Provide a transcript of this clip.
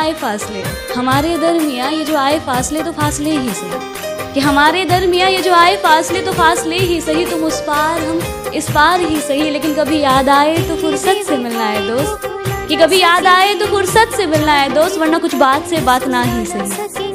आए फासले। हमारे दरमिया ये जो आए फासले तो फासले ही सही। कि हमारे दरमिया ये जो आए फासले तो फासले ही सही। तुम उस पार, हम इस पार ही सही। लेकिन कभी याद आए तो फुर्सत से मिलना है, दोस्त। कि कभी याद आए तो फुर्सत से मिलना है, दोस्त। वरना कुछ बात से बात ना ही सही।